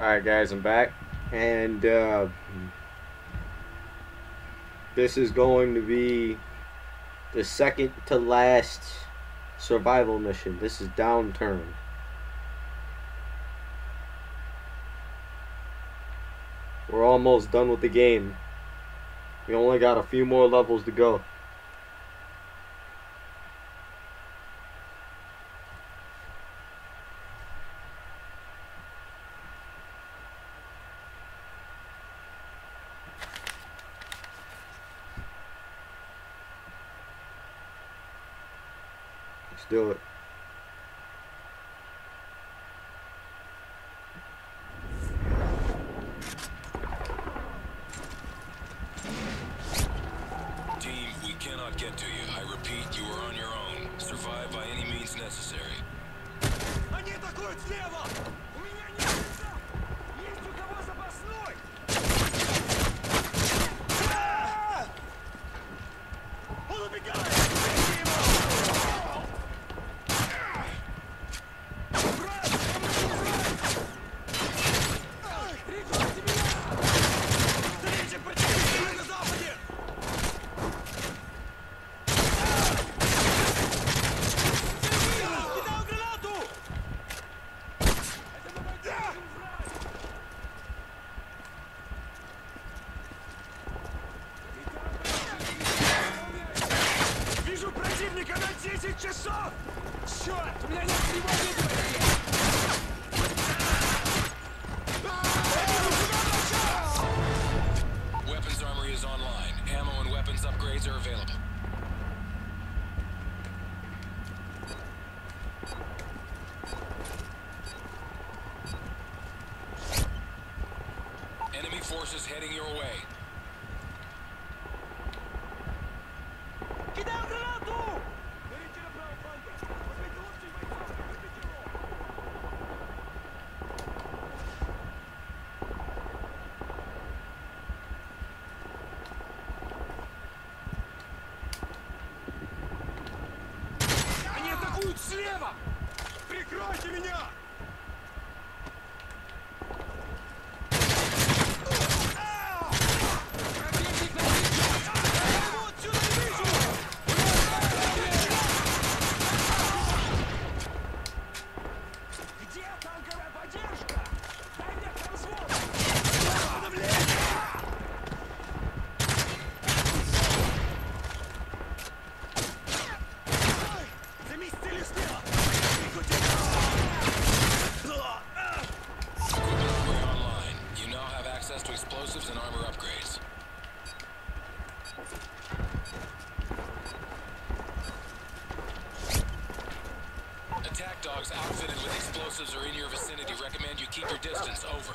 Alright guys, I'm back. And uh, this is going to be the second to last survival mission. This is downturn. We're almost done with the game. We only got a few more levels to go. forces heading explosives are in your vicinity. Recommend you keep your distance. Over.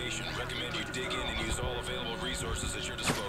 station. Recommend you dig in and use all available resources at your disposal.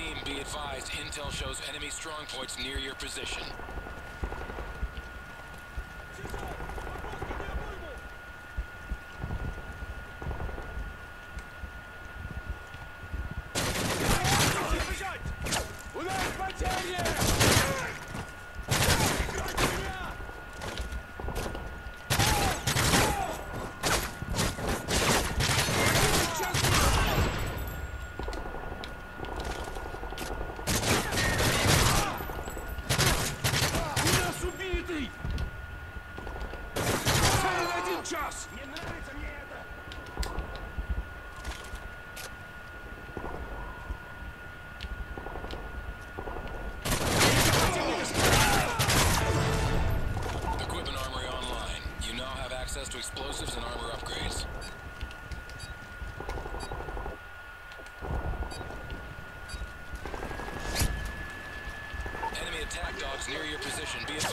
Team, be advised, intel shows enemy strong points near your position. explosives and armor upgrades. Enemy attack dogs near your position. Be advised.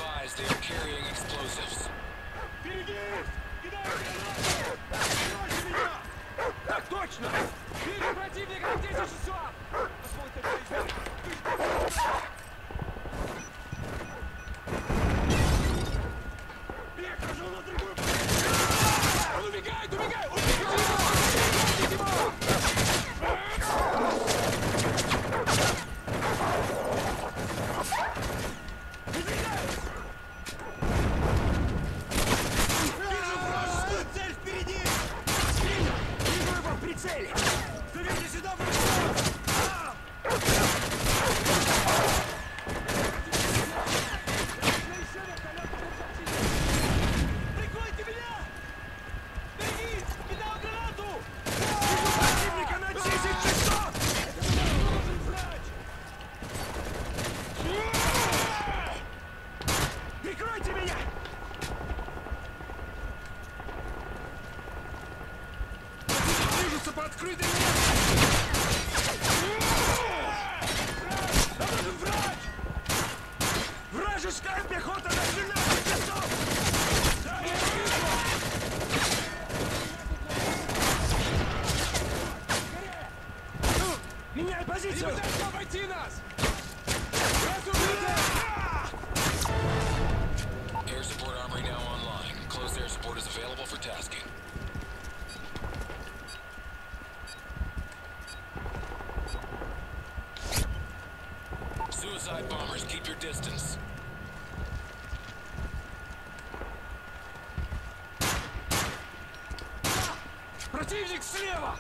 Suicide bombers, keep your distance. Противник слева!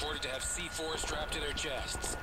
reported to have C4 strapped to their chests.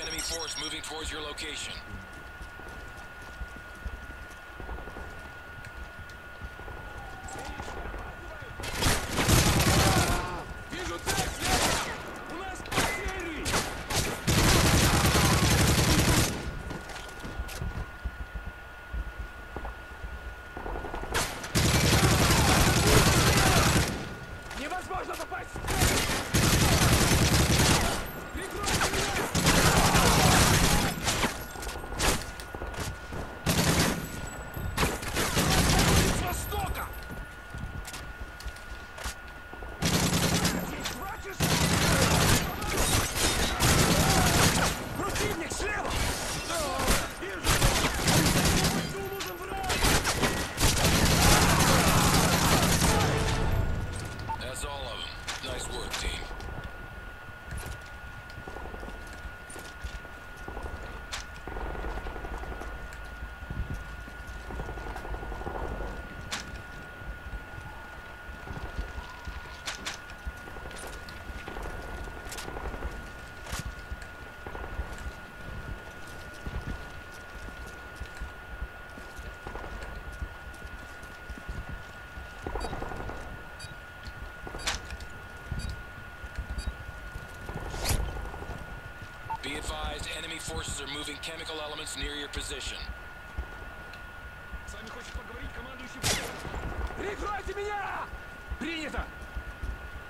enemy force moving towards your location. Be advised, enemy forces are moving chemical elements near your position. С вами хочет поговорить командующий фронтом. Прикройте меня! Принято!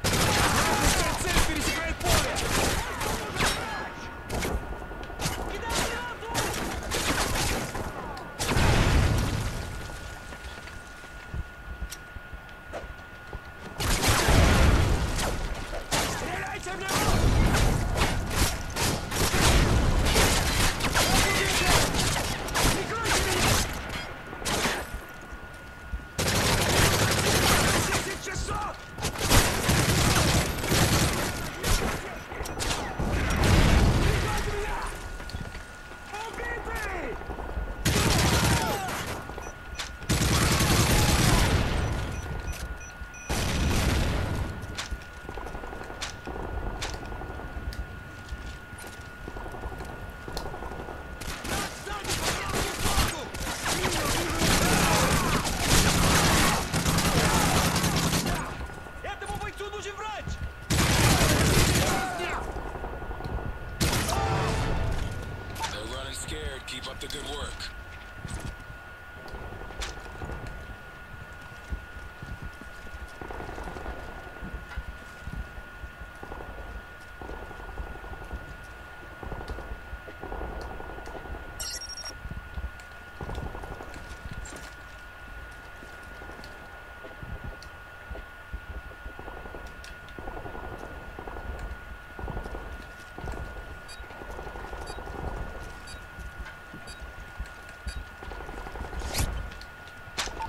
Вражеская цель пересекает поле!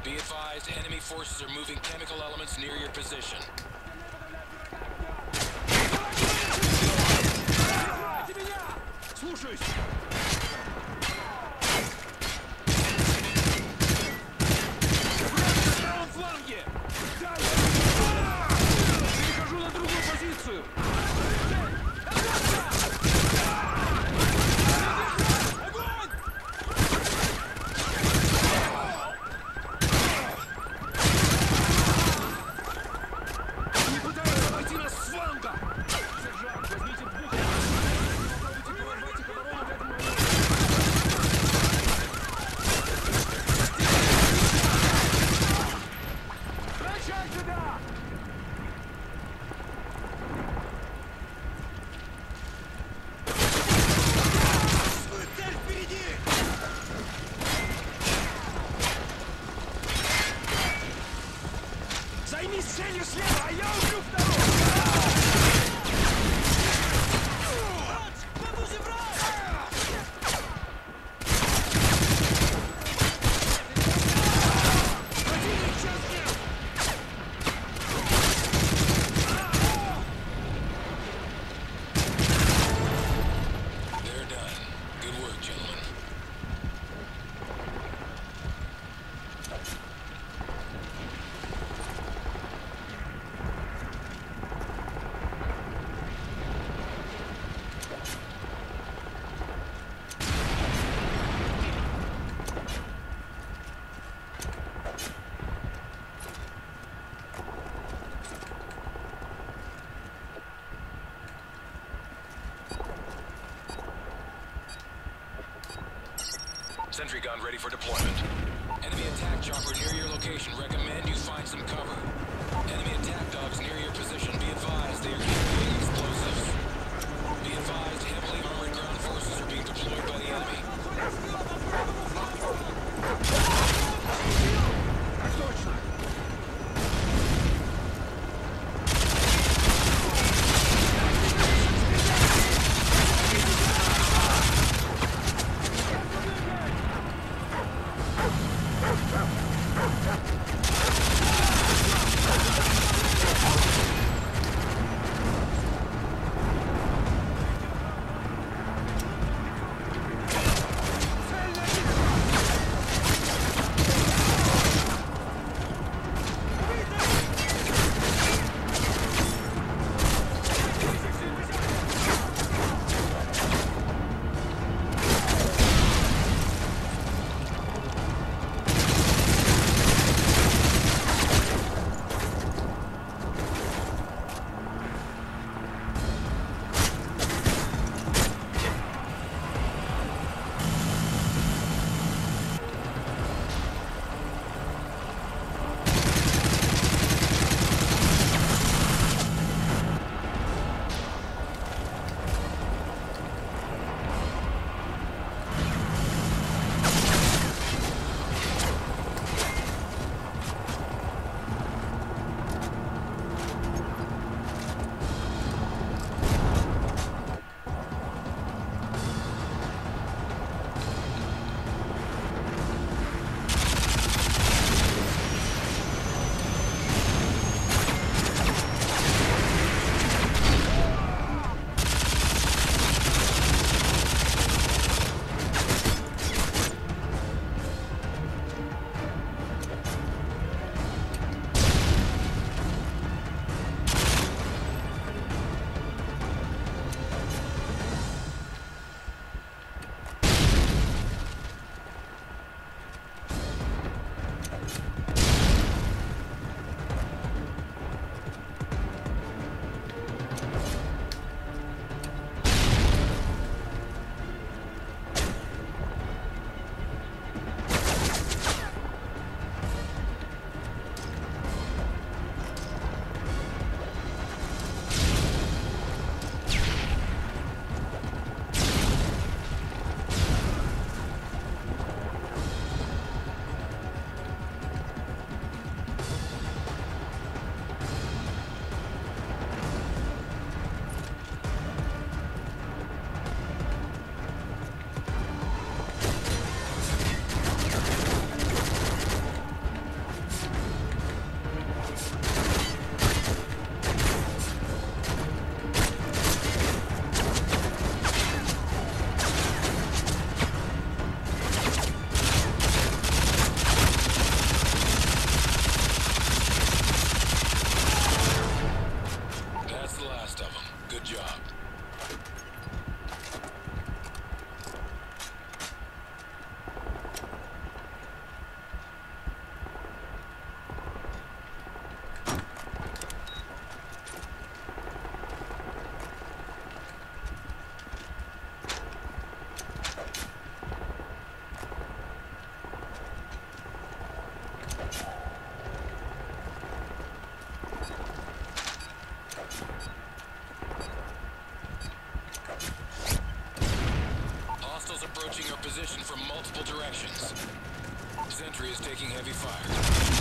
Be advised, enemy forces are moving chemical elements near your position. Слушаюсь! Враг на фланге! Перехожу на другую позицию! Займись целью слева, а я убью второго! Sentry gun ready for deployment. Enemy attack chopper near your location. Recommend you find some cover. Enemy attack dogs near your position. Be advised they are carrying explosives. Be advised heavily armored ground forces are being deployed by the enemy. Position from multiple directions. Sentry is taking heavy fire.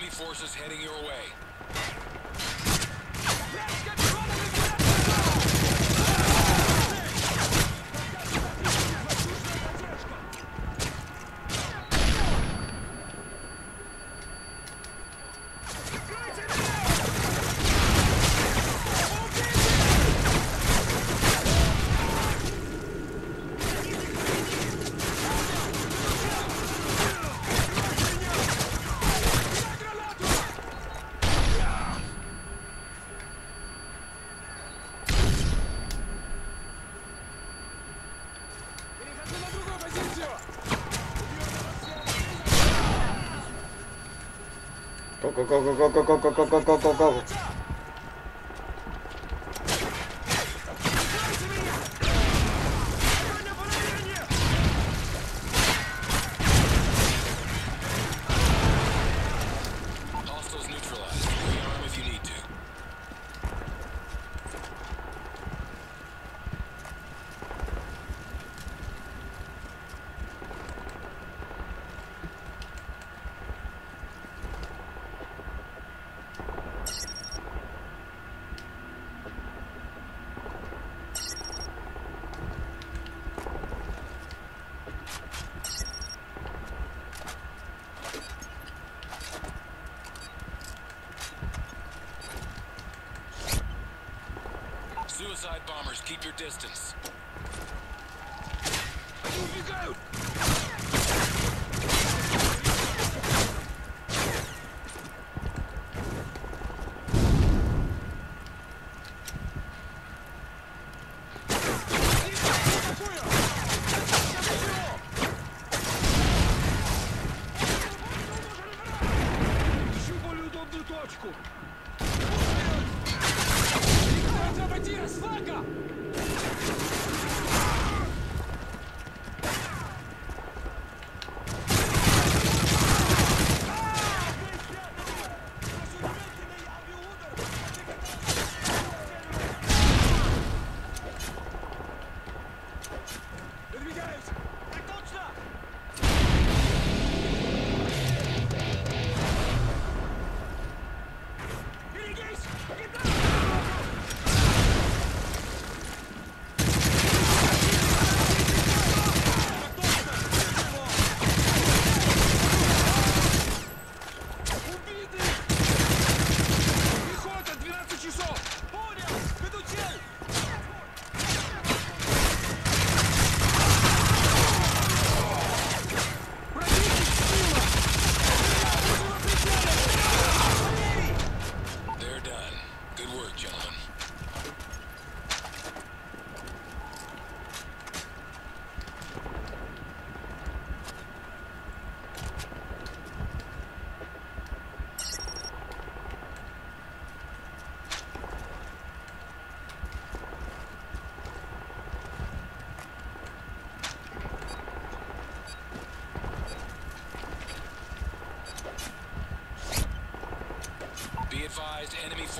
enemy forces heading your way. Go, go, go, go, go, go, go, go, go, go, go, go, go. Suicide bombers, keep your distance. Moving out!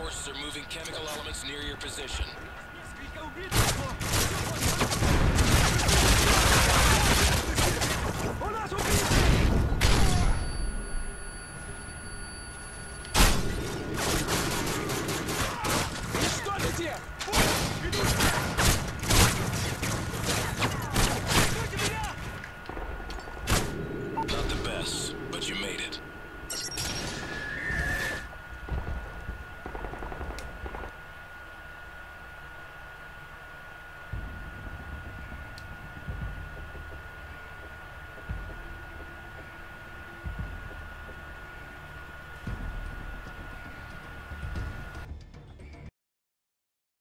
forces are moving chemical elements near your position.